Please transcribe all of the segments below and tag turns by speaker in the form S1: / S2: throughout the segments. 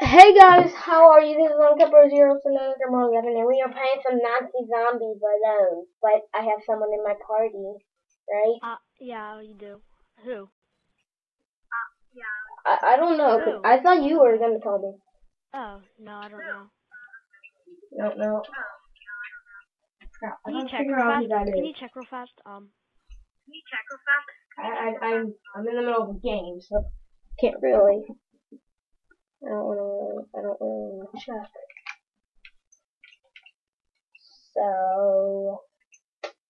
S1: Hey guys, how are you? This is Uncouple Zero Number 11, and we are playing some Nazi zombies alone. But I have someone in my party, right?
S2: Uh, yeah, you do. Who?
S1: I, I don't know.
S2: Who?
S1: I thought you were gonna tell me.
S2: Oh, no, I don't know.
S1: No, no. Crap, I
S2: Can you
S1: gotta
S2: check
S1: figure
S2: real
S1: out
S2: fast?
S1: who that
S2: Can you check real fast? Um,
S1: I, I, I'm, I'm in the middle of a game, so can't really. I don't wanna, I don't really wanna check. So,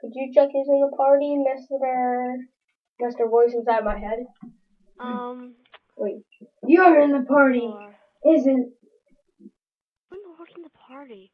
S1: could you check who's in the party, Mister, Mister Voice inside my head?
S2: um,
S1: Wait, you're in the party, isn't?
S2: I'm working the party.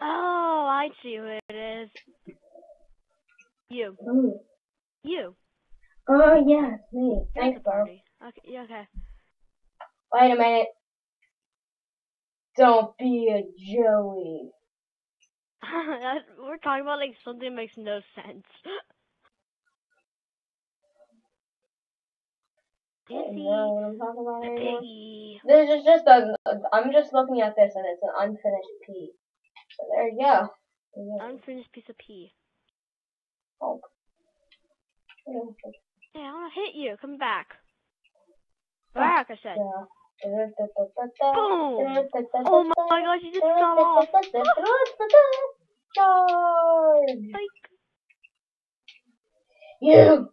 S2: Oh, I see who it is. You.
S1: Oh,
S2: You.
S1: oh yeah, me. Thanks,
S2: the party. Okay, yeah, okay.
S1: Wait a minute. Don't be a Joey.
S2: We're talking about like something that makes no sense.
S1: I don't know what I'm talking about anymore.
S2: piggy.
S1: This is just a. I'm just looking at this and it's an unfinished P. So there you go. There you go.
S2: Unfinished piece of pea.
S1: Oh. Yeah.
S2: Hey, I wanna hit you. Come back. Ah, back, I said. Boom! Oh my gosh, you just fell off.
S1: Charge!
S2: Like,
S1: You!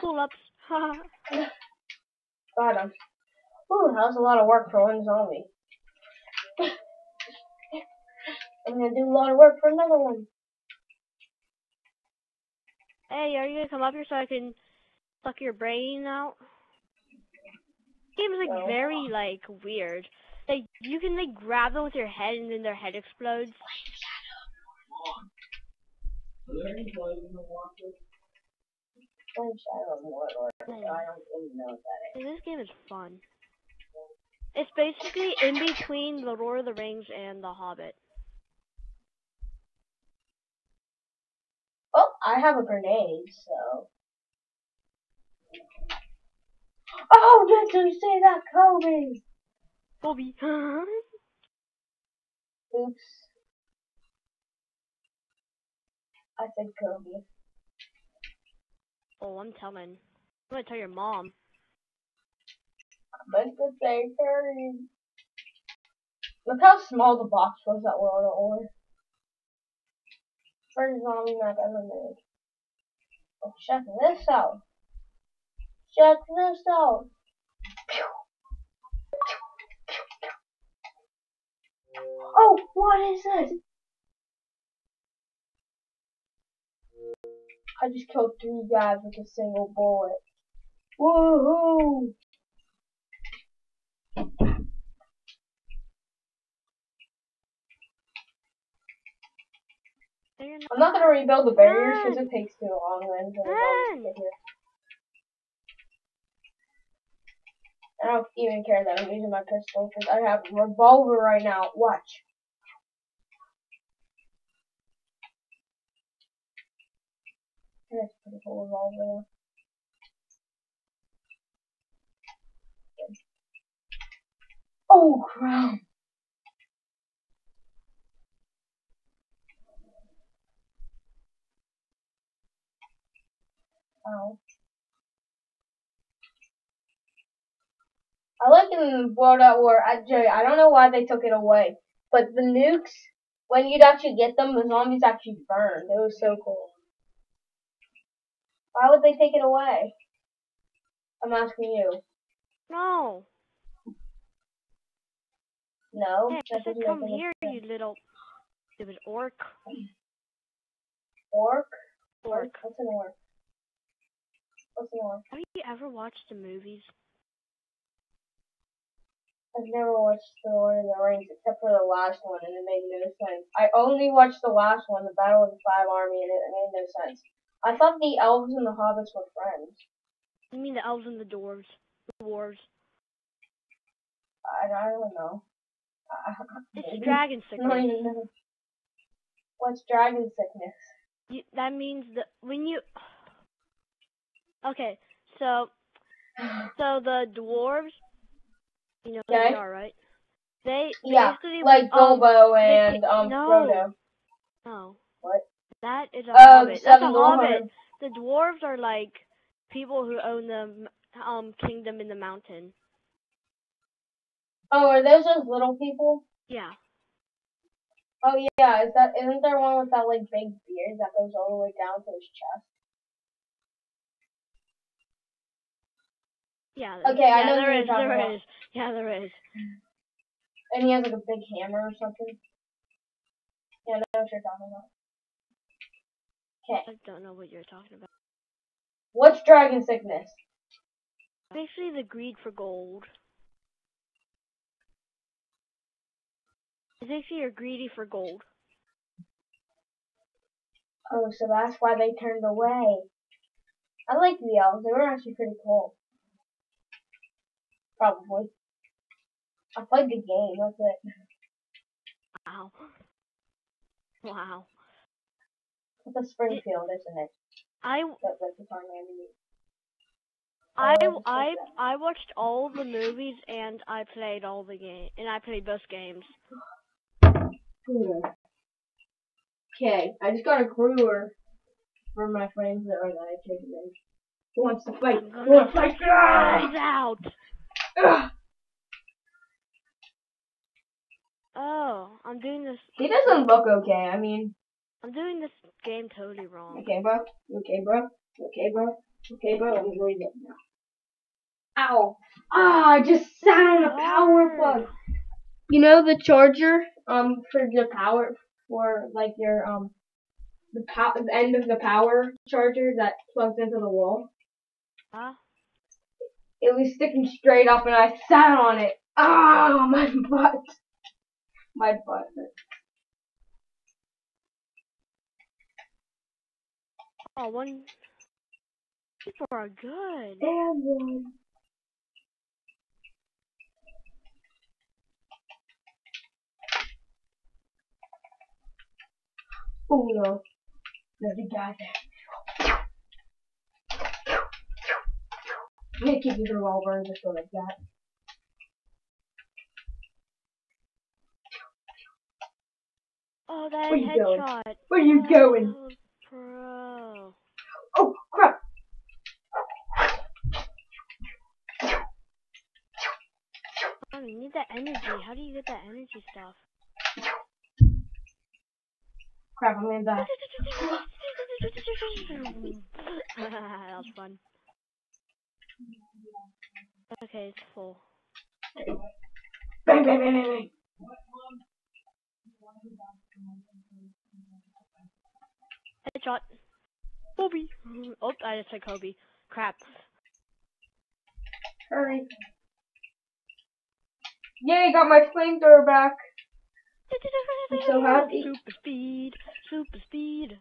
S2: pull ups.
S1: Got him. Ooh, that was a lot of work for one zombie. I'm gonna do a lot of work for another one.
S2: Hey, are you gonna come up here so I can suck your brain out? This game is like very uh, like weird. Like you can like grab them with your head and then their head explodes.
S1: Flame Shadow of Mordor. I don't even know what that is.
S2: And this game is fun. It's basically in between the Lord of the Rings and the Hobbit.
S1: Oh, I have a grenade, so. Oh, did you say that, Kobe?
S2: Bobby.
S1: Oops. I said Kobe.
S2: oh, I'm telling. I'm gonna tell your mom.
S1: I meant to say Curry. Look how small the box was that World the War. First zombie map ever made. Oh, check this out. Check this out. Oh, what is this? I just killed three guys with a single bullet. Woohoo!
S2: They're not-
S1: I'm not gonna rebuild the barriers because it takes too long then for the zombies to get here. I don't even care that I'm using my pistol because I have a revolver right now. Watch. That's a pretty cool revolver. Oh crap! Ow. I like in World at War, I don't know why they took it away, but the nukes, when you'd actually get them, the zombies actually burned. It was so cool. Why would they take it away? I'm asking you.
S2: No.
S1: No?
S2: Hey,
S1: that doesn't
S2: come here,
S1: sense.
S2: you little stupid orc.
S1: Orc?
S2: Orc.
S1: What's an orc? What's an orc?
S2: Have you ever watched the movies?
S1: I've never watched The Lord of the Rings except for the last one, and it made no sense. I only watched the last one, The Battle of the Five Army, and it, it made no sense. I thought the elves and the hobbits were friends.
S2: You mean the elves and the dwarves? The dwarves.
S1: I, I don't know.
S2: It's dragon sickness.
S1: What's dragon sickness?
S2: You, that means that when you Okay, so so the dwarves, you know
S1: Okay.
S2: they are, right? They
S1: Yeah,
S2: basically
S1: like
S2: um,
S1: Bilbo and um
S2: no.
S1: Frodo.
S2: No.
S1: What?
S2: That is a
S1: Oh,
S2: hobbit. That's a hobbit. The dwarves are like people who own the um kingdom in the mountain.
S1: Oh, are those those little people?
S2: Yeah.
S1: Oh yeah, is that isn't there one with that like big beard that goes all the way down to his chest?
S2: Yeah.
S1: Okay, I know
S2: there is. There
S1: about.
S2: is. Yeah, there is.
S1: And he has like a big hammer or something. Yeah, I know what you're talking about. Okay,
S2: I don't know what you're talking about.
S1: what's dragon sickness?
S2: Basically, the greed for gold. It's basically you're greedy for gold.
S1: Oh, so that's why they turned away. I like the elves. They were actually pretty cool. Probably. I played the game. That's it.
S2: Wow. Wow.
S1: It's a Springfield, isn't it?
S2: I
S1: That, that's the I.
S2: I
S1: Oh,
S2: I. I watched all the movies and I played all the game and I played both games.
S1: Okay, I just got a brewer for my friends that are that I traded in. Who wants to fight? Who wants to fight?
S2: take eyes out.
S1: Ugh.
S2: Oh, I'm doing this.
S1: He doesn't look okay. I mean,
S2: I'm doing this game totally wrong.
S1: okay, bro. Okay, bro. Okay, bro. Okay, bro. Let me leave it now. Ow! Ah! I just sat on a power plug. You know the charger, um, for the power for like your um, the the end of the power charger that plugs into the wall.
S2: Huh?
S1: It was sticking straight up, and I sat on it. Ah, my butt. My butt. hurt.
S2: Oh, one. People are good.
S1: Damn one. Oh no. There's a guy there. I'm gonna keep his revolver just go like that.
S2: Oh, that
S1: Where you going?
S2: headshot.
S1: Where you going?
S2: Oh, Bro.
S1: Oh crap!
S2: Oh, you need that energy. How do you get that energy stuff?
S1: Crap, I'm gonna die.
S2: that was fun. Okay, it's full.
S1: Bang, bang, bang, bang, bang.
S2: Headshot. Kobe. Oh, I just said Kobe. Crap.
S1: Hurry. Yay, got my flamethrower back. I'm so happy.
S2: Super speed. Super speed.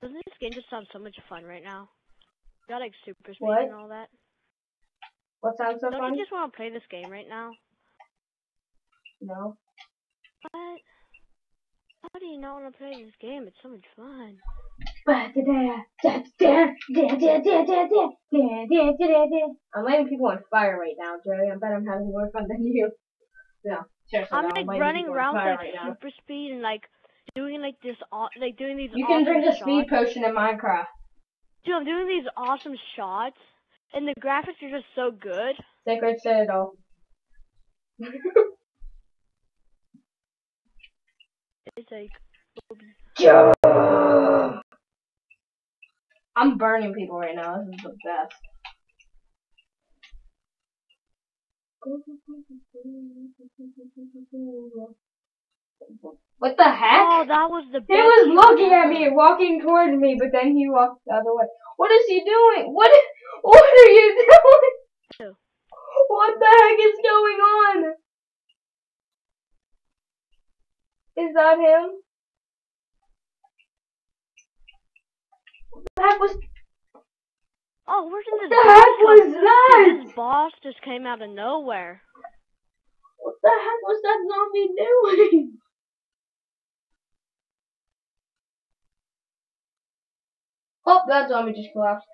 S2: Doesn't this game just sound so much fun right now? Got like super speed
S1: What?
S2: and all that.
S1: What sounds so
S2: Don't
S1: fun?
S2: you just want to play this game right now?
S1: No.
S2: What? How do you not want to play this game? It's so much fun.
S1: I'm lighting people on fire right now, Joey. I bet I'm having more fun than you. No, seriously.
S2: I'm like running around with like
S1: right now.
S2: super speed and like doing like this, like doing these.
S1: You can drink a speed potion in Minecraft.
S2: Dude, I'm doing these awesome shots, and the graphics are just so good.
S1: Sacred Citadel.
S2: It's like,
S1: Joe! I'm burning people right now. This is the best. What the heck?
S2: oh, that was the.
S1: He was looking at me, walking towards me, but then he walked the other way. What is he doing? What? What are you doing? What the heck is going on? Is that him? What the heck was?
S2: Oh, where did
S1: What the
S2: boss
S1: heck was that?
S2: this boss just came out of nowhere.
S1: What the heck was that zombie doing? Oh, that zombie just collapsed.